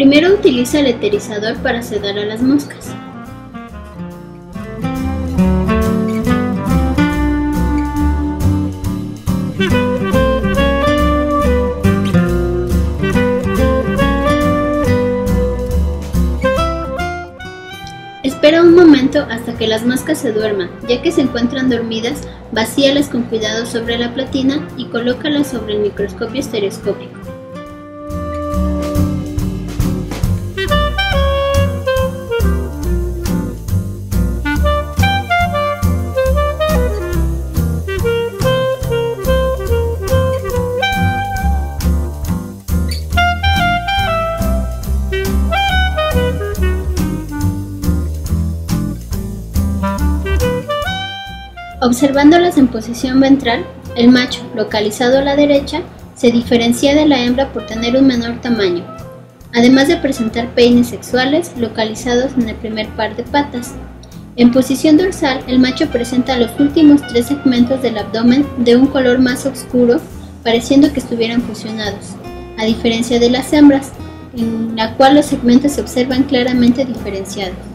Primero utiliza el eterizador para sedar a las moscas. Espera un momento hasta que las moscas se duerman, ya que se encuentran dormidas, vacíalas con cuidado sobre la platina y colócalas sobre el microscopio estereoscópico. Observándolas en posición ventral, el macho, localizado a la derecha, se diferencia de la hembra por tener un menor tamaño, además de presentar peines sexuales localizados en el primer par de patas. En posición dorsal, el macho presenta los últimos tres segmentos del abdomen de un color más oscuro, pareciendo que estuvieran fusionados, a diferencia de las hembras, en la cual los segmentos se observan claramente diferenciados.